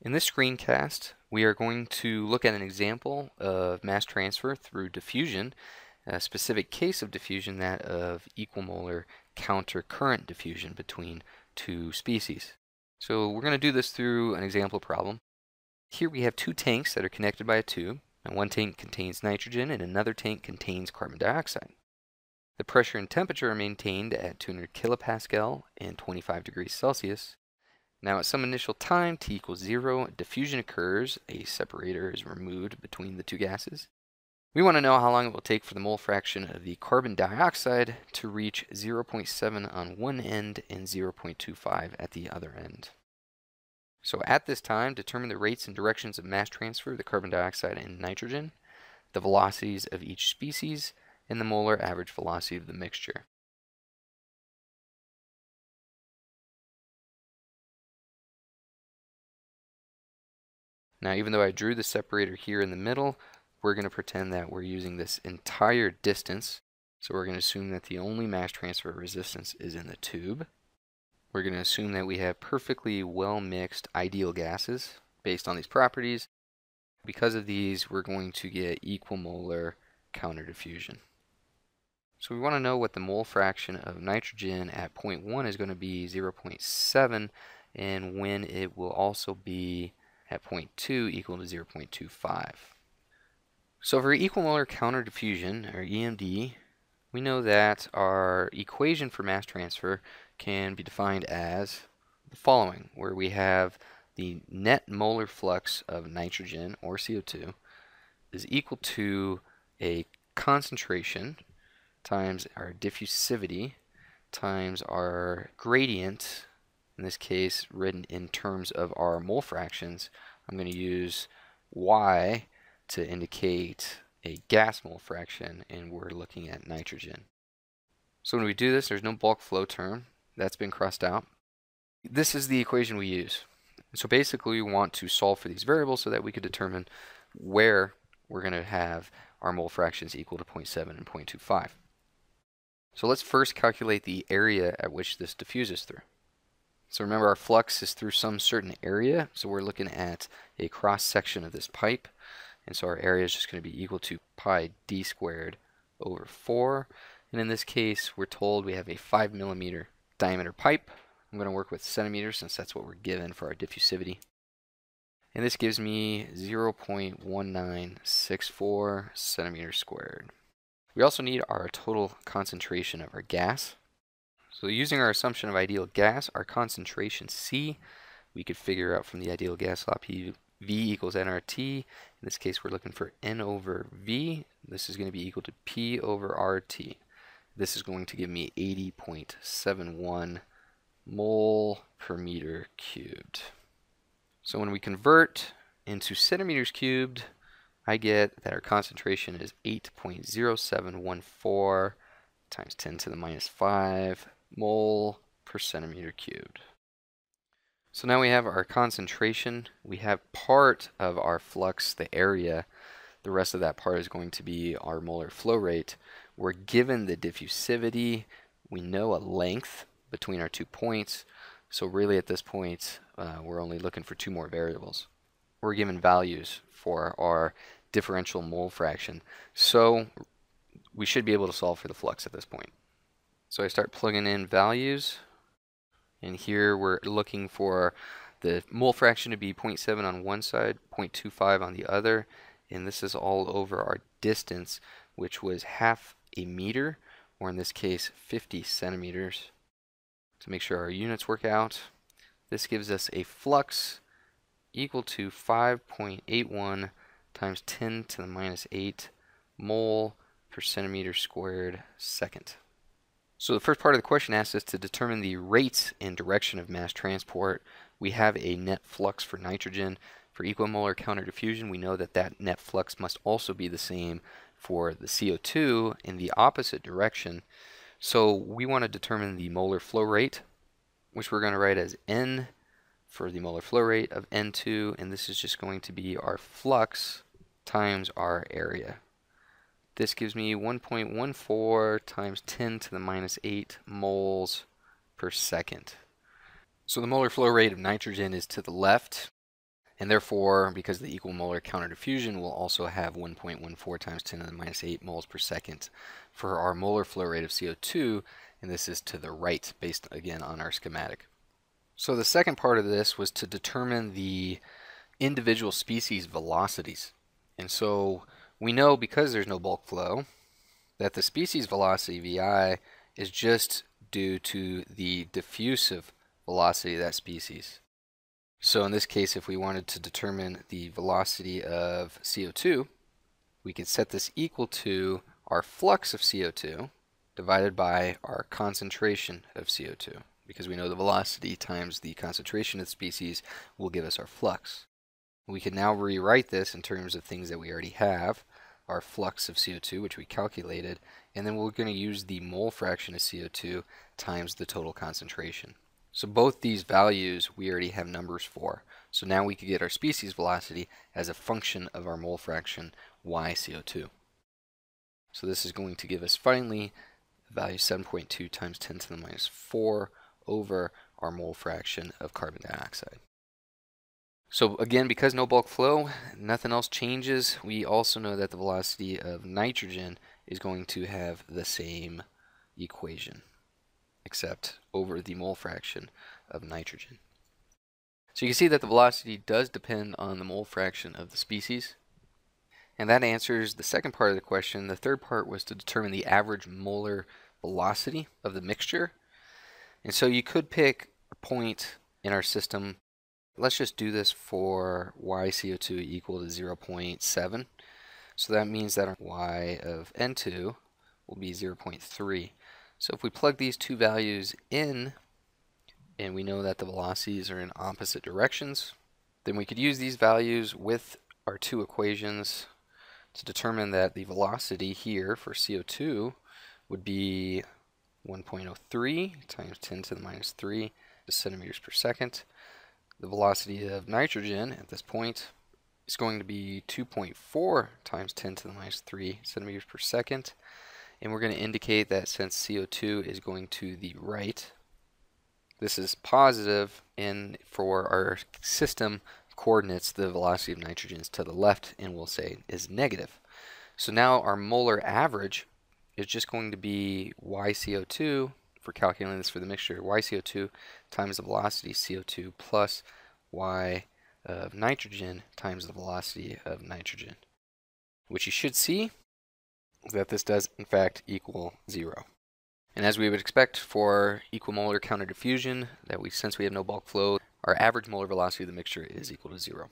In this screencast, we are going to look at an example of mass transfer through diffusion, a specific case of diffusion, that of equimolar counter-current diffusion between two species. So we're going to do this through an example problem. Here we have two tanks that are connected by a tube, and one tank contains nitrogen and another tank contains carbon dioxide. The pressure and temperature are maintained at 200 kilopascal and 25 degrees Celsius, now at some initial time, t equals 0, diffusion occurs, a separator is removed between the two gases. We want to know how long it will take for the mole fraction of the carbon dioxide to reach 0.7 on one end and 0.25 at the other end. So at this time, determine the rates and directions of mass transfer of the carbon dioxide and nitrogen, the velocities of each species, and the molar average velocity of the mixture. Now even though I drew the separator here in the middle, we're going to pretend that we're using this entire distance. So we're going to assume that the only mass transfer resistance is in the tube. We're going to assume that we have perfectly well mixed ideal gases based on these properties. Because of these, we're going to get equal equimolar counterdiffusion. So we want to know what the mole fraction of nitrogen at 0.1 is going to be 0.7 and when it will also be at 0.2 equal to 0.25. So for equimolar counterdiffusion, or EMD, we know that our equation for mass transfer can be defined as the following, where we have the net molar flux of nitrogen, or CO2, is equal to a concentration times our diffusivity times our gradient in this case written in terms of our mole fractions, I'm going to use Y to indicate a gas mole fraction and we're looking at nitrogen. So when we do this, there's no bulk flow term. That's been crossed out. This is the equation we use. So basically we want to solve for these variables so that we could determine where we're going to have our mole fractions equal to 0.7 and 0.25. So let's first calculate the area at which this diffuses through. So remember our flux is through some certain area, so we're looking at a cross section of this pipe, and so our area is just going to be equal to pi d squared over 4, and in this case we're told we have a 5 millimeter diameter pipe. I'm going to work with centimeters since that's what we're given for our diffusivity. And this gives me 0.1964 centimeters squared. We also need our total concentration of our gas. So using our assumption of ideal gas, our concentration C, we could figure out from the ideal gas law P V equals nRT. In this case, we're looking for N over V. This is going to be equal to P over RT. This is going to give me 80.71 mole per meter cubed. So when we convert into centimeters cubed, I get that our concentration is 8.0714 times 10 to the minus 5 mole per centimeter cubed. So now we have our concentration. We have part of our flux, the area. The rest of that part is going to be our molar flow rate. We're given the diffusivity. We know a length between our two points. So really at this point, uh, we're only looking for two more variables. We're given values for our differential mole fraction. So we should be able to solve for the flux at this point. So I start plugging in values. And here we're looking for the mole fraction to be 0.7 on one side, 0.25 on the other. And this is all over our distance, which was half a meter, or in this case, 50 centimeters. To make sure our units work out, this gives us a flux equal to 5.81 times 10 to the minus 8 mole per centimeter squared second. So the first part of the question asks us to determine the rates and direction of mass transport. We have a net flux for nitrogen. For equimolar counterdiffusion, we know that that net flux must also be the same for the CO2 in the opposite direction. So we want to determine the molar flow rate, which we're going to write as N for the molar flow rate of N2, and this is just going to be our flux times our area. This gives me 1.14 times 10 to the minus 8 moles per second. So the molar flow rate of nitrogen is to the left, And therefore, because the equal molar counter diffusion, we'll also have 1.14 times 10 to the minus 8 moles per second for our molar flow rate of CO2, and this is to the right based again on our schematic. So the second part of this was to determine the individual species velocities. And so we know because there's no bulk flow that the species velocity VI is just due to the diffusive velocity of that species. So in this case, if we wanted to determine the velocity of CO2, we could set this equal to our flux of CO2 divided by our concentration of CO2 because we know the velocity times the concentration of the species will give us our flux. We can now rewrite this in terms of things that we already have, our flux of CO2, which we calculated, and then we're going to use the mole fraction of CO2 times the total concentration. So both these values we already have numbers for. So now we could get our species velocity as a function of our mole fraction y CO2. So this is going to give us finally value 7.2 times 10 to the minus 4 over our mole fraction of carbon dioxide. So again, because no bulk flow, nothing else changes. We also know that the velocity of nitrogen is going to have the same equation, except over the mole fraction of nitrogen. So you can see that the velocity does depend on the mole fraction of the species. And that answers the second part of the question. The third part was to determine the average molar velocity of the mixture. And so you could pick a point in our system. Let's just do this for YCO2 equal to 0.7. So that means that our Y of N2 will be 0.3. So if we plug these two values in, and we know that the velocities are in opposite directions, then we could use these values with our two equations to determine that the velocity here for CO2 would be 1.03 times 10 to the minus 3 centimeters per second. The velocity of nitrogen at this point is going to be 2.4 times 10 to the minus 3 centimeters per second. And we're going to indicate that since CO2 is going to the right, this is positive, and for our system coordinates, the velocity of nitrogen is to the left, and we'll say is negative. So now our molar average is just going to be YCO2 for calculating this for the mixture, y CO2 times the velocity CO2 plus Y of nitrogen times the velocity of nitrogen, which you should see that this does in fact equal zero. And as we would expect for equimolar counter diffusion, that we since we have no bulk flow, our average molar velocity of the mixture is equal to zero.